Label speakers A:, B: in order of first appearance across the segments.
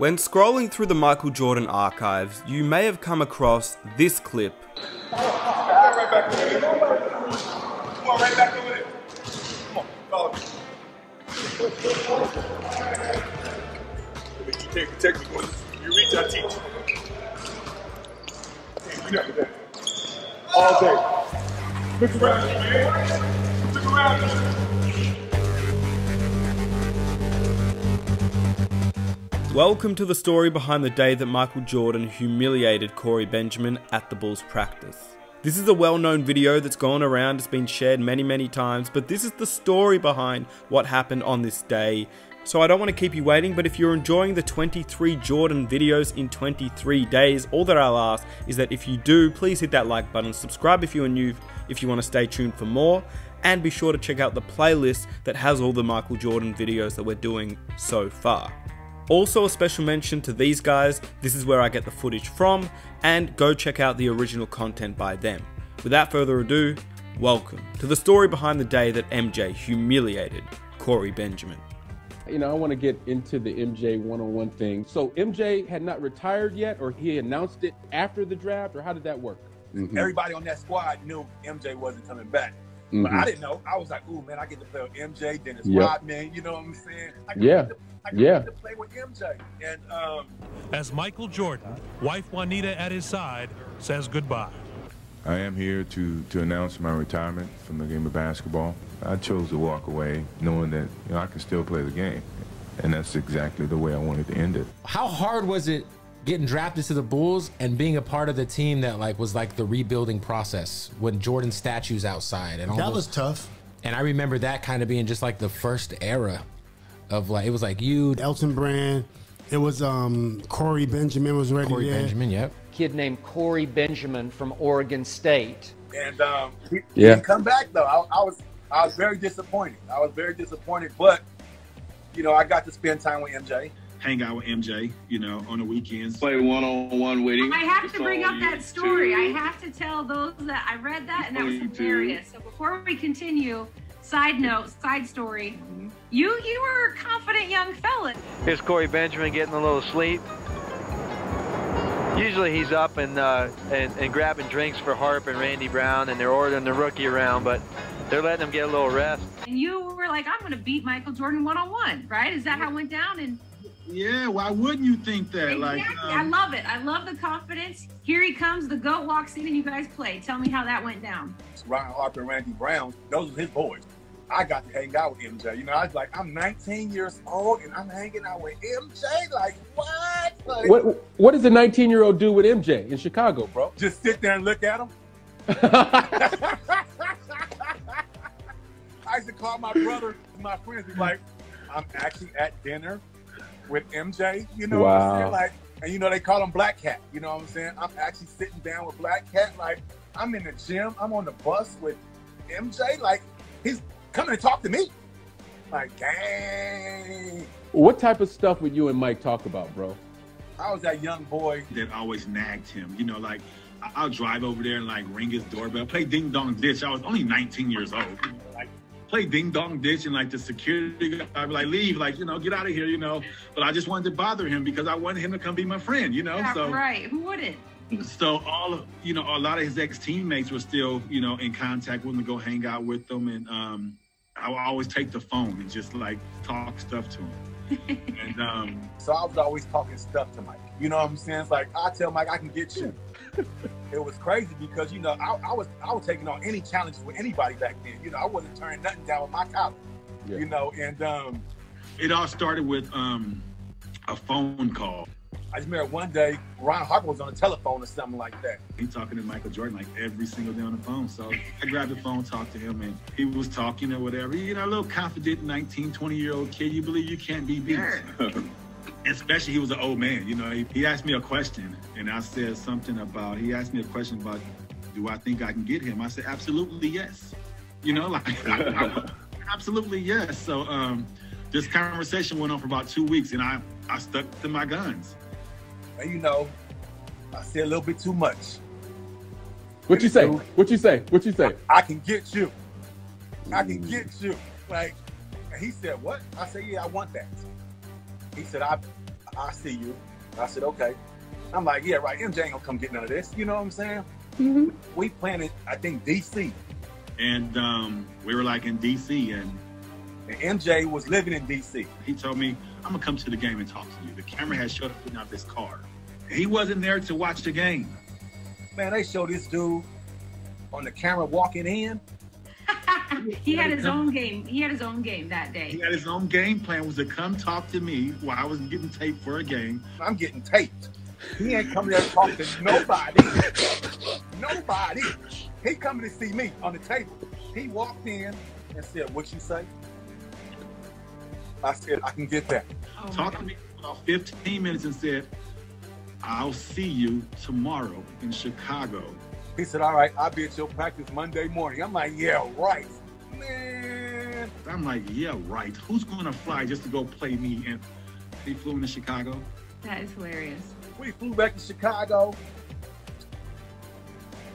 A: When scrolling through the Michael Jordan archives, you may have come across this clip.
B: All day. Look around you, man. Look around you.
A: Welcome to the story behind the day that Michael Jordan humiliated Corey Benjamin at the Bulls practice. This is a well known video that's gone around, it's been shared many, many times, but this is the story behind what happened on this day. So I don't want to keep you waiting, but if you're enjoying the 23 Jordan videos in 23 days, all that I'll ask is that if you do, please hit that like button, subscribe if you are new, if you want to stay tuned for more, and be sure to check out the playlist that has all the Michael Jordan videos that we're doing so far. Also, a special mention to these guys, this is where I get the footage from, and go check out the original content by them. Without further ado, welcome to the story behind the day that MJ humiliated Corey Benjamin.
C: You know, I want to get into the MJ one-on-one thing. So MJ had not retired yet, or he announced it after the draft, or how did that work?
D: Mm-hmm.
B: Everybody on that squad knew MJ wasn't coming back. But I didn't know. I was like, ooh, man, I get to play with MJ, Dennis
C: Yep.
B: Rodman. You know what I'm saying? I get
C: Yeah.
B: To, I get
C: Yeah.
B: to play with MJ. And um,
E: as Michael Jordan, wife Juanita at his side, says goodbye.
D: I am here to, to announce my retirement from the game of basketball. I chose to walk away knowing that you know, I can still play the game. And that's exactly the way I wanted to end it.
F: How hard was it getting drafted to the Bulls and being a part of the team that like was like the rebuilding process when Jordan statues outside and all
G: That
F: those-
G: was tough.
F: and I remember that kind of being just like the first era of like it was like you
G: Elton Brand. It was um Corey Benjamin was ready
F: Corey
G: there.
F: Benjamin, yep.
H: kid named Corey Benjamin from Oregon State.
B: and um, he, he
C: Yeah.
B: didn't come back though. I, I was I was very disappointed. I was very disappointed. But you know, I got to spend time with MJ.
I: Hang out with MJ, you know, on the weekends.
J: play one on one with him.
K: I have to bring up that story. I have to tell those that I read that and that was
J: You
K: hilarious. So before we continue, side note, side story, you you were a confident young fella.
H: Here's Corey Benjamin getting a little sleep. Usually he's up and, uh, and and grabbing drinks for Harp and Randy Brown, and they're ordering the rookie around, but they're letting him get a little rest.
K: And you were like, I'm going to beat Michael Jordan one on one, right? Is that how it went down? And
I: Yeah, why wouldn't you think that? Like,
K: exactly, I
I: um,
K: love it. I love the confidence. Here he comes. The goat walks in, and you guys play. Tell me how that went down.
B: Ron Harper Randy Brown, those were his boys. I got to hang out with MJ. You know, I was like, I'm 19 years old and I'm hanging out with MJ. Like, what? Like,
C: What What does a 19 year old do with MJ in Chicago, bro?
B: Just sit there and look at him. I used to call my brother my friends be like, I'm actually at dinner with MJ. You know what I'm saying? Like, and you know they call him Black Cat. You know what I'm saying? I'm actually sitting down with Black Cat. Like, I'm in the gym. I'm on the bus with MJ. Like, he's coming to talk to me. Like, dang.
C: what type of stuff would you and Mike talk about, bro?
B: I was that young boy.
I: that always nagged him. You know, like I'll drive over there and like ring his doorbell, play ding dong ditch. I was only 19 years old. Like play ding dong ditch and like the security guy would be like, leave, like, you know, get out of here, you know. But I just wanted to bother him because I wanted him to come be my friend, you know.
K: Yeah,
I: so
K: right. Who wouldn't?
I: so all of you know, a lot of his ex teammates were still, you know, in contact with him to go hang out with them. And um I would always take the phone and just like talk stuff to him. and um
B: So I was always talking stuff to Mike. You know what I'm saying? It's like I tell Mike I can get you. it was crazy because you know I, I was I was taking on any challenges with anybody back then. You know I wasn't turning nothing down with my college.
C: Yeah.
B: You know, and um,
I: it all started with um a phone call.
B: I just remember one day Ron Harper was on the telephone or something like that.
I: He talking to Michael Jordan like every single day on the phone. So I grabbed the phone, talked to him, and he was talking or whatever. You know, a little confident 19, 20 year old kid. You believe you can't be beat. Especially he was an old man. You know, he, he asked me a question, and I said something about. He asked me a question about, do I think I can get him? I said absolutely yes. You know, like absolutely yes. So um, this conversation went on for about two weeks, and I I stuck to my guns.
B: And you know, I said a little bit too much.
C: What you say? What you say? What you say?
B: I can get you. I can get you. Like, and he said, what? I said, yeah, I want that. He said, I, I see you. I said, okay. I'm like, yeah, right. MJ ain't gonna come get none of this. You know what I'm saying?
K: Mhm.
B: We planted, I think, DC.
I: And um, we were like in DC, and
B: And MJ was living in DC.
I: he told me, I'm gonna come to the game and talk to you. The camera had showed up putting out this card. He wasn't there to watch the game.
B: Man, they show this dude on the camera walking in.
K: he had his own game. He had his own game that day.
I: He had his own game plan was to come talk to me while I was getting taped for a game.
B: I'm getting taped. He ain't coming there to talk to nobody. nobody. He coming to see me on the table. He walked in and said, What you say? I said, I can get that.
K: Oh
I: Talked to me for about 15 minutes and said, I'll see you tomorrow in Chicago.
B: He said, All right, I'll be at your practice Monday morning. I'm like, Yeah, right. Man.
I: I'm like, yeah, right. Who's gonna fly just to go play me? And he flew into Chicago.
K: That is hilarious.
B: We flew back to Chicago.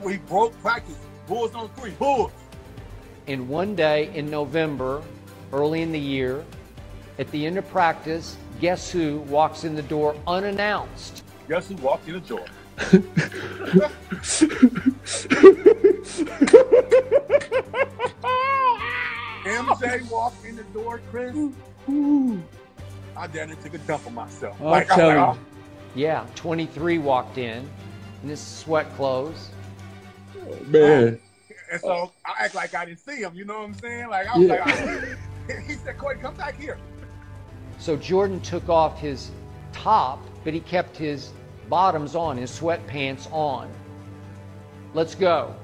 B: We broke practice. Bulls on three. Bulls.
J: And one day in November, early in the year, at the end of practice, guess who walks in the door unannounced?
B: Guess who walked in the door? MJ walked in the door, Chris. I damn near took a dump on myself.
C: I'll
B: like,
C: tell
B: like,
C: you.
B: oh,
J: Yeah, 23 walked in in his sweat clothes.
C: Man.
B: And so I act like I didn't see him. You know what I'm saying? Like I was
C: Yeah.
B: like, he said, "Corey, come back here."
J: So Jordan took off his top, but he kept his bottoms on, his sweatpants on. Let's go.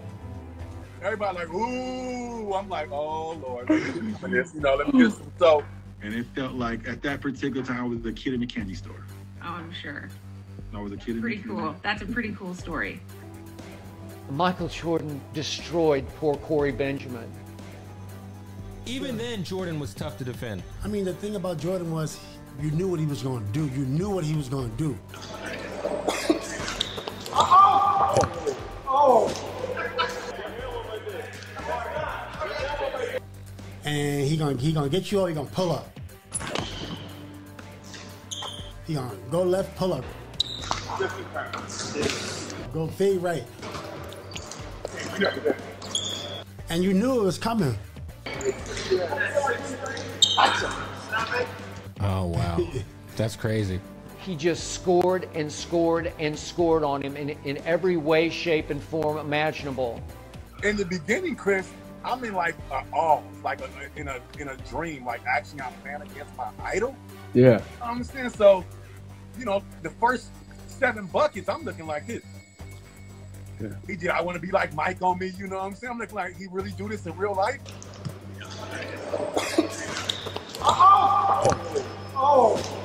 B: Everybody like, "Ooh!" I'm like, "Oh Lord, let me get some this." You know, let me get some. So
I: And it felt like at that particular time I was a kid in the candy store.
K: Oh, I'm sure.
I: I was a kid in
K: Pretty
I: the
K: cool. That's a pretty cool story.
J: Michael Jordan destroyed poor Corey Benjamin.
F: Even then, Jordan was tough to defend.
G: I mean, the thing about Jordan was you knew what he was going to do. You knew what he was going to do. Oh! Oh! And he gonna he gonna get you or he gonna pull up. He gonna go left, pull up. Go fade right. And you knew it was coming.
F: Oh wow, that's crazy.
J: He just scored and scored and scored on him in, in every way, shape, and form imaginable.
B: in the beginning, Chris, I'm in like a awe, like a, in a in a dream, like actually I'm playing against my idol.
C: Yeah.
B: You know what I'm saying so, you know, the first seven buckets, I'm looking like this.
C: Yeah.
B: He did. I want to be like Mike on me. You know what I'm saying? I'm looking like he really do this in real life. oh, oh, Oh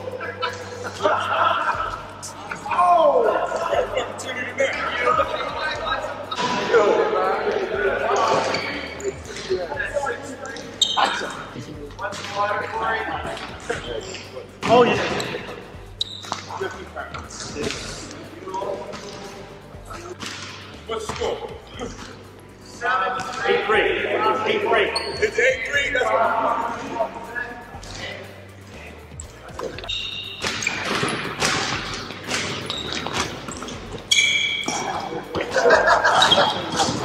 B: Stop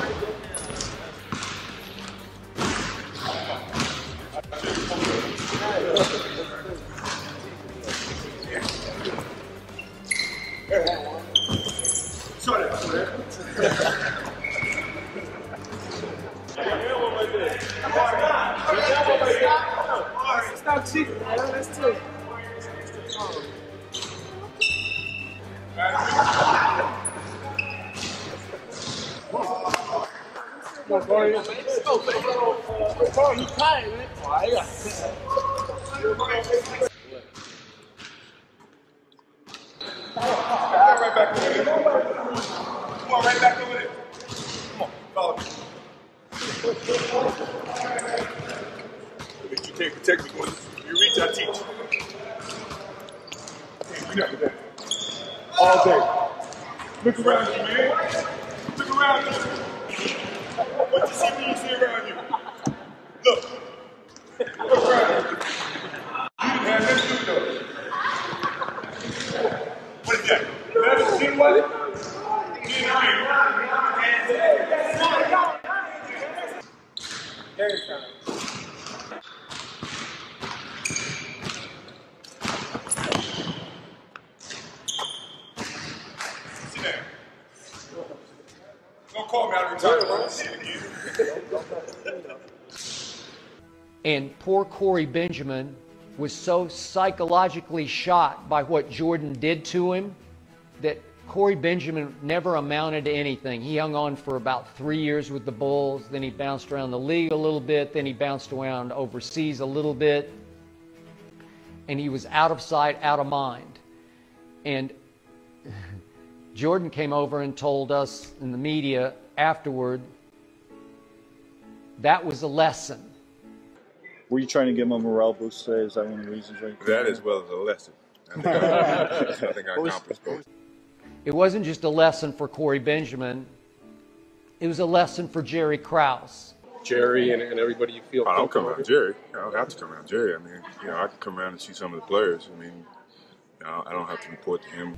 B: Right back. Come on, right back over there. Come on, follow me. You you reach, teach. All day. Look around you, man. Look around you. What you see when you see around you? Look. Look around you. You didn't have nothing to do with those. Don't call me out of retirement.
J: And poor Corey Benjamin was so psychologically shot by what Jordan did to him that Corey Benjamin never amounted to anything. He hung on for about three years with the Bulls. Then he bounced around the league a little bit. Then he bounced around overseas a little bit. And he was out of sight, out of mind. And Jordan came over and told us in the media afterward that was a lesson.
L: Were you trying to give him a morale boost today? Is that one of the reasons? Right?
M: That as well as a lesson. I think I, I, think I accomplished both.
J: It wasn't just a lesson for Corey Benjamin, it was a lesson for Jerry Krause.
C: Jerry and, and everybody you feel.
M: I don't come around? Jerry. I don't have to come around Jerry. I mean, you know, I can come around and see some of the players. I mean, you know, I don't have to report to him.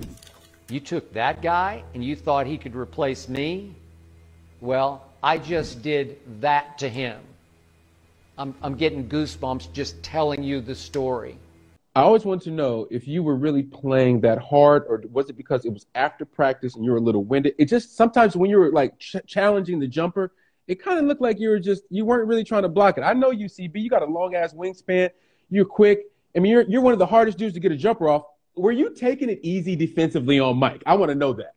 J: You took that guy and you thought he could replace me? Well, I just did that to him. I'm, I'm getting goosebumps just telling you the story.
C: I always want to know if you were really playing that hard, or was it because it was after practice and you were a little winded? It just sometimes when you were like ch- challenging the jumper, it kind of looked like you were just you weren't really trying to block it. I know you, CB. You got a long ass wingspan. You're quick. I mean, you're you're one of the hardest dudes to get a jumper off. Were you taking it easy defensively on Mike? I want to know that.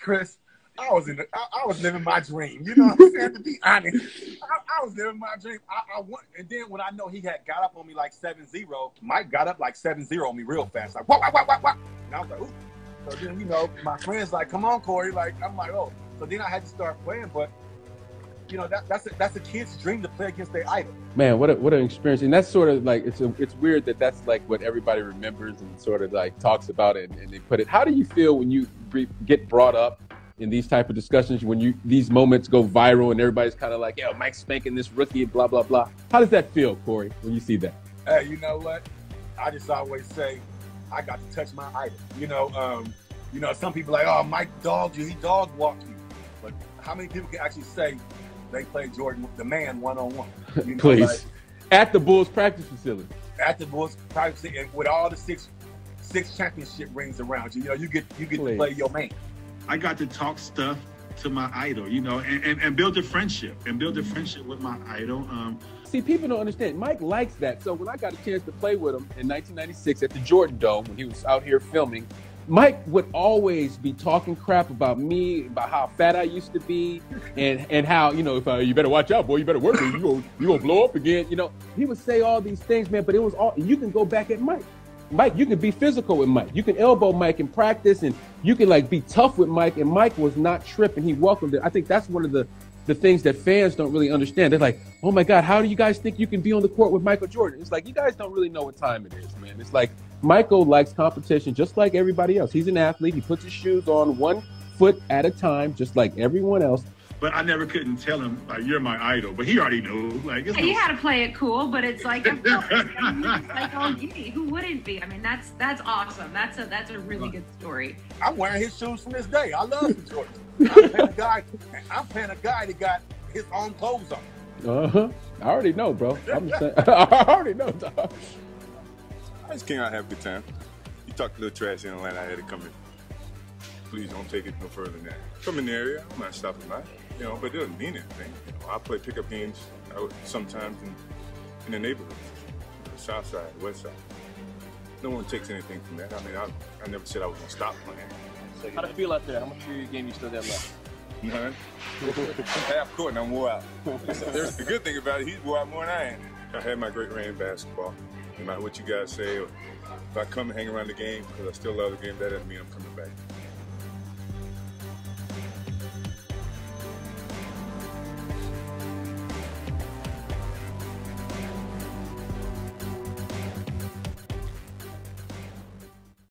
B: Chris, I was in the, I, I was living my dream. You know what I'm saying? To be honest, I, I was living my dream. I, I went, and then when I know he had got up on me like 7-0, Mike got up like 7-0 on me real fast. Like, what, what, what, what, what? And I was like, ooh. So then, you know, my friends like, come on, Corey. Like, I'm like, oh. So then I had to start playing, but you know, that, that's a, that's a kid's dream to play against their idol.
C: Man, what a, what an experience! And that's sort of like it's a, it's weird that that's like what everybody remembers and sort of like talks about it and they put it. How do you feel when you bre- get brought up in these type of discussions when you these moments go viral and everybody's kind of like, "Yo, Mike's spanking this rookie," blah blah blah. How does that feel, Corey, when you see that?
B: Hey, you know what? I just always say, I got to touch my idol. You know, um, you know, some people like, oh, Mike dogged you, he dog walked you. But how many people can actually say they played Jordan, the man, one on one?
C: Please, at the Bulls practice facility.
B: at the Bulls privacy and with all the six six championship rings around you, you know, you get you get to play your man.
I: I got to talk stuff to my idol, you know, and, and, and build a friendship and build a friendship with my idol. Um,
C: See, people don't understand. Mike likes that. So when I got a chance to play with him in 1996 at the Jordan Dome when he was out here filming, Mike would always be talking crap about me, about how fat I used to be, and and how you know if uh, you better watch out, boy, you better work, or you gonna you gonna blow up again. You know, he would say all these things, man. But it was all you can go back at Mike. Mike, you can be physical with Mike. You can elbow Mike in practice, and you can like be tough with Mike. And Mike was not tripping. He welcomed it. I think that's one of the the things that fans don't really understand. They're like, "Oh my God, how do you guys think you can be on the court with Michael Jordan?" It's like you guys don't really know what time it is, man. It's like Michael likes competition just like everybody else. He's an athlete. He puts his shoes on one foot at a time, just like everyone else.
I: But I never couldn't tell him like you're my idol. But he already knew. Like it's
K: Yeah, you
I: no-
K: had to play it cool, but it's like, of course, I mean, it's like, oh, giddy. Who wouldn't be? I mean, that's that's awesome. That's a that's a really good story.
B: I'm wearing his shoes from this day. I love the Jordan. I'm paying a guy. I'm paying a guy that got his own clothes on.
C: Uh huh. I already know, bro. I'm just saying. I already know. Dog.
M: I just came out have a good time. You talked a little trash in Atlanta. I had to come in. Please don't take it no further than that. Come in the area. I'm not stopping by. You know, but it doesn't mean anything. You know, I play pickup games out sometimes in, in the neighborhood, the south side, west side. No one takes anything from that. I mean, I, I never said I was gonna stop playing.
N: How does it feel out there? How much of your game you still got left?
M: None. Half court and I'm wore out. There's the good thing about it, he's wore out more than I am. I had my great reign in basketball. No matter what you guys say, or if I come and hang around the game because I still love the game, that doesn't mean I'm coming back.